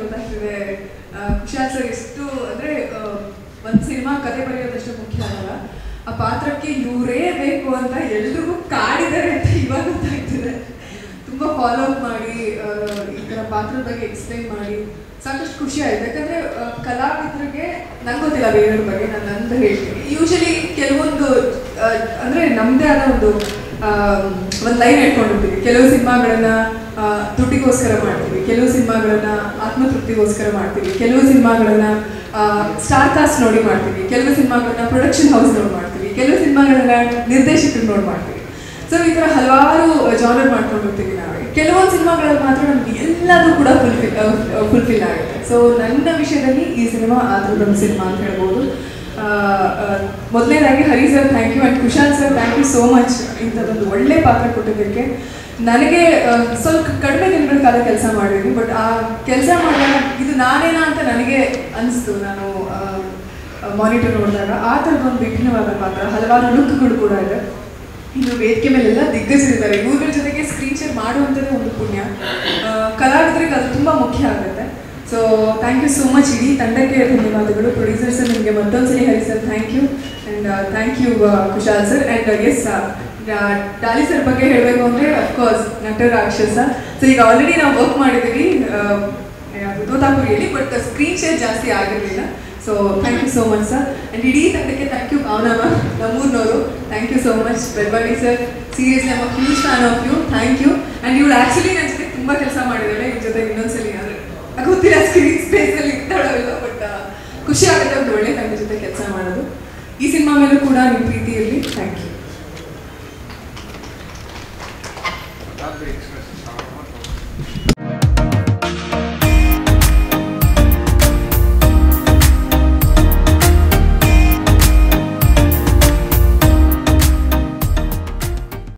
ಗೊತ್ತಾಗ್ತಿದೆ. ಕುಶಾಲ್ ಸರ್ ಎಷ್ಟು, ಅಂದ್ರೆ ಒಂದು ಸಿನಿಮಾ ಕತೆ ಬರೆಯೋದಷ್ಟು ಮುಖ್ಯ ಅಲ್ಲ. ಆ ಪಾತ್ರಕ್ಕೆ ಇವರೇ ಬೇಕು ಅಂತ ಎಲ್ರಿಗೂ ಕಾಡಿದ್ದಾರೆ ಅಂತ ಇವಾಗ ಗೊತ್ತಾಗ್ತಿದೆ. ತುಂಬಾ ಫಾಲೋ ಅಪ್ ಮಾಡಿ ಈ ತರ ಪಾತ್ರದ ಬಗ್ಗೆ ಎಕ್ಸ್ಪ್ಲೈನ್ ಮಾಡಿ. ಸಾಕಷ್ಟು ಖುಷಿ ಆಯ್ತು. ಯಾಕಂದ್ರೆ ಕಲಾವಿದ್ರಿಗೆ, ನಂಗೆ ಗೊತ್ತಿಲ್ಲ ಬೇರೆಯವ್ರ ಬಗ್ಗೆ, ನಾನು ಅಂತ ಹೇಳ್ತೀನಿ. ಯೂಶಲಿ ಕೆಲವೊಂದು ಅಂದ್ರೆ ನಮ್ಮದೇ ಆದ ಒಂದು ಒಂದು ಲೈನ್ ಇಟ್ಕೊಂಡಿರ್ತೀವಿ ಕೆಲವು ಸಿನಿಮಾಗಳನ್ನ ದುಡ್ಡಿಗೋಸ್ಕರ ಮಾಡ್ತೀವಿ. ಕೆಲವು ಸಿನಿಮಾಗಳನ್ನ ಆತ್ಮತೃಪ್ತಿಗೋಸ್ಕರ ಮಾಡ್ತೀವಿ. ಕೆಲವು ಸಿನಿಮಾಗಳನ್ನ ಸ್ಟಾರ್ ಕಾಸ್ಟ್ ನೋಡಿ ಮಾಡ್ತೀವಿ. ಕೆಲವು ಸಿನಿಮಾಗಳನ್ನ ಪ್ರೊಡಕ್ಷನ್ ಹೌಸ್ ನೋಡಿ ಮಾಡ್ತೀವಿ. ಕೆಲವು ಸಿನಿಮಾಗಳನ್ನ ನಿರ್ದೇಶಕರು ನೋಡಿ ಮಾಡ್ತೀವಿ. ಸೊ ಈ ಥರ ಹಲವಾರು ಜಾನರ್ ಮಾಡ್ಕೊಂಡು ಹೋಗ್ತೀವಿ ನಾವೇ. ಕೆಲವೊಂದು ಸಿನಿಮಾಗಳಲ್ಲಿ ಮಾತ್ರ ನಮ್ಗೆ ಎಲ್ಲದೂ ಕೂಡ ಫುಲ್ಫಿಲ್ ಫುಲ್ಫಿಲ್ ಆಗುತ್ತೆ. ಸೊ ನನ್ನ ವಿಷಯದಲ್ಲಿ ಈ ಸಿನಿಮಾ ಆದ್ರೂ ನಮ್ಮ ಸಿನಿಮಾ ಅಂತ ಹೇಳ್ಬೋದು. ಮೊದಲನೇದಾಗಿ Hari sir thank you and Kushal sir thank you so much ಇಂಥದ್ದೊಂದು ಒಳ್ಳೆ ಪಾತ್ರ ಕೊಟ್ಟಿದ್ದಕ್ಕೆ. ನನಗೆ ಸ್ವಲ್ಪ ಕಡಿಮೆ ದಿನಗಳ ಕಾಲ ಕೆಲಸ ಮಾಡಿದ್ವಿ ಬಟ್ ಆ ಕೆಲಸ ಮಾಡಿದಾಗ ಇದು ನಾನೇನಾ ಅಂತ ನನಗೆ ಅನಿಸ್ತು. ನಾನು ಮಾನಿಟರ್ ನೋಡಿದಾಗ ಆ ಥರದ ಒಂದು ವಿಭಿನ್ನವಾದ ಪಾತ್ರ, ಹಲವಾರು ಲುಕ್ಗಳು ಕೂಡ ಇದೆ. ಇನ್ನು ವೇದಿಕೆ ಮೇಲೆಲ್ಲ ದಿಗ್ಗಜರಿದ್ದಾರೆ. ಇವ್ರ ಜೊತೆಗೆ ಸ್ಕ್ರೀನ್ ಶೇರ್ ಮಾಡುವಂಥದ್ದೇ ಒಂದು ಪುಣ್ಯ. ಕಲಾವಿದರಿಗೆ ಅದು ತುಂಬ ಮುಖ್ಯ ಆಗುತ್ತೆ. So thank you so much ಇಡೀ ತಂಡಕ್ಕೆ ಧನ್ಯವಾದಗಳು. ಪ್ರೊಡ್ಯೂಸರ್ ಸರ್ ನಿಮಗೆ ಮತ್ತೊಂದ್ಸಲಿ Hari sir thank you and thank you Kushal sir and S Daali sir ಬಗ್ಗೆ ಹೇಳಬೇಕು ಅಂದರೆ ಅಫ್ಕೋರ್ಸ್ ನಟ ರಾಕ್ಷಸ. ಸೊ ಈಗ ಆಲ್ರೆಡಿ ನಾವು ವರ್ಕ್ ಮಾಡಿದ್ದೀವಿ ಆ, ಹೇಳಿ ಬಟ್ ಸ್ಕ್ರೀನ್ ಶೇರ್ ಜಾಸ್ತಿ ಆಗಿರಲಿಲ್ಲ. So thank you so much sir and ಇಡೀ ತಂಡಕ್ಕೆ thank you Bhavana ma'am ನಮ್ಮೂರ್ನವರು. Thank you so much Belbadi sir seriously ನಮ್ಮ huge fan of you thank you and you actually ಖುಷಿ ಆಗುತ್ತೆ ಒಂದು ಒಳ್ಳೆ ಫ್ಯಾಮಿಲಿ ಜೊತೆ ಕೆಲಸ ಮಾಡೋದು. ಈ ಸಿನಿಮಾ ಮೇಲೂ ಕೂಡ ನಿಮ್ಮ ಪ್ರೀತಿಯಲ್ಲಿ. ಇರಲಿ ಥ್ಯಾಂಕ್ ಯು